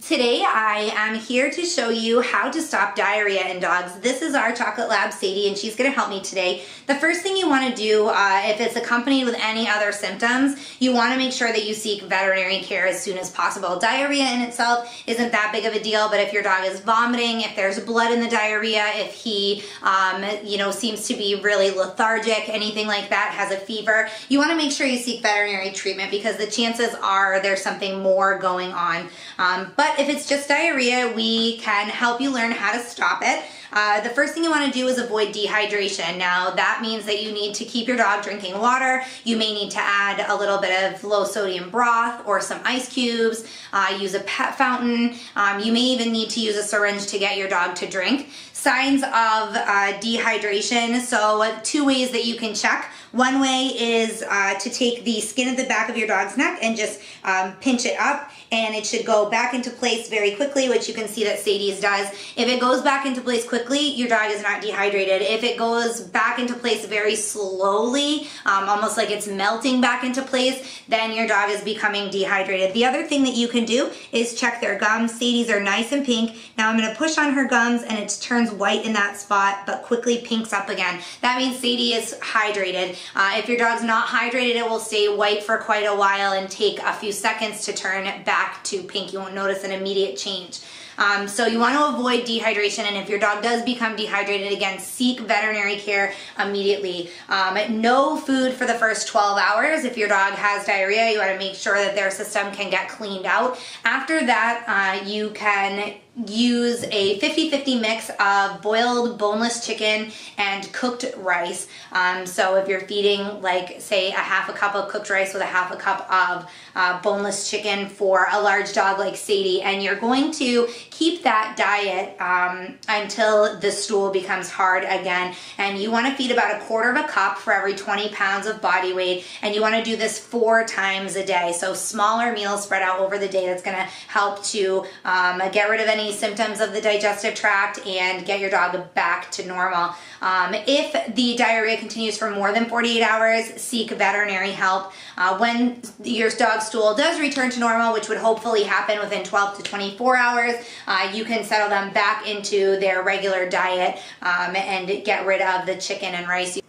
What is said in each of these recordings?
Today I am here to show you how to stop diarrhea in dogs. This is our Chocolate Lab Sadie and she's going to help me today. The first thing you want to do uh, if it's accompanied with any other symptoms, you want to make sure that you seek veterinary care as soon as possible. Diarrhea in itself isn't that big of a deal, but if your dog is vomiting, if there's blood in the diarrhea, if he um, you know seems to be really lethargic, anything like that, has a fever, you want to make sure you seek veterinary treatment because the chances are there's something more going on. Um, but if it's just diarrhea, we can help you learn how to stop it. Uh, the first thing you want to do is avoid dehydration. Now that means that you need to keep your dog drinking water. You may need to add a little bit of low sodium broth or some ice cubes. Uh, use a pet fountain. Um, you may even need to use a syringe to get your dog to drink. Signs of uh, dehydration. So two ways that you can check. One way is uh, to take the skin of the back of your dog's neck and just um, pinch it up and it should go back into place very quickly, which you can see that Sadie's does. If it goes back into place quickly, your dog is not dehydrated. If it goes back into place very slowly, um, almost like it's melting back into place, then your dog is becoming dehydrated. The other thing that you can do is check their gums. Sadie's are nice and pink. Now I'm gonna push on her gums and it turns white in that spot, but quickly pinks up again. That means Sadie is hydrated. Uh, if your dog's not hydrated, it will stay white for quite a while and take a few seconds to turn back to pink. You won't notice an immediate change. Um, so you want to avoid dehydration and if your dog does become dehydrated again, seek veterinary care immediately. Um, no food for the first 12 hours. If your dog has diarrhea, you want to make sure that their system can get cleaned out. After that, uh, you can use a 50-50 mix of boiled boneless chicken and cooked rice. Um, so if you're feeding like say a half a cup of cooked rice with a half a cup of uh, boneless chicken for a large dog like Sadie and you're going to keep that diet um, until the stool becomes hard again and you want to feed about a quarter of a cup for every 20 pounds of body weight and you want to do this four times a day. So smaller meals spread out over the day that's going to help to um, get rid of any any symptoms of the digestive tract and get your dog back to normal. Um, if the diarrhea continues for more than 48 hours, seek veterinary help. Uh, when your dog's stool does return to normal, which would hopefully happen within 12 to 24 hours, uh, you can settle them back into their regular diet um, and get rid of the chicken and rice.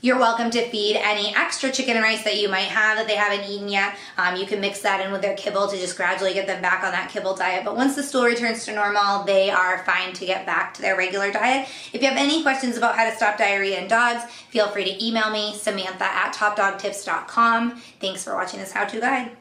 You're welcome to feed any extra chicken and rice that you might have that they haven't eaten yet. Um, you can mix that in with their kibble to just gradually get them back on that kibble diet. But once the stool returns to normal, they are fine to get back to their regular diet. If you have any questions about how to stop diarrhea in dogs, feel free to email me, Samantha at topdogtips.com. Thanks for watching this how-to guide.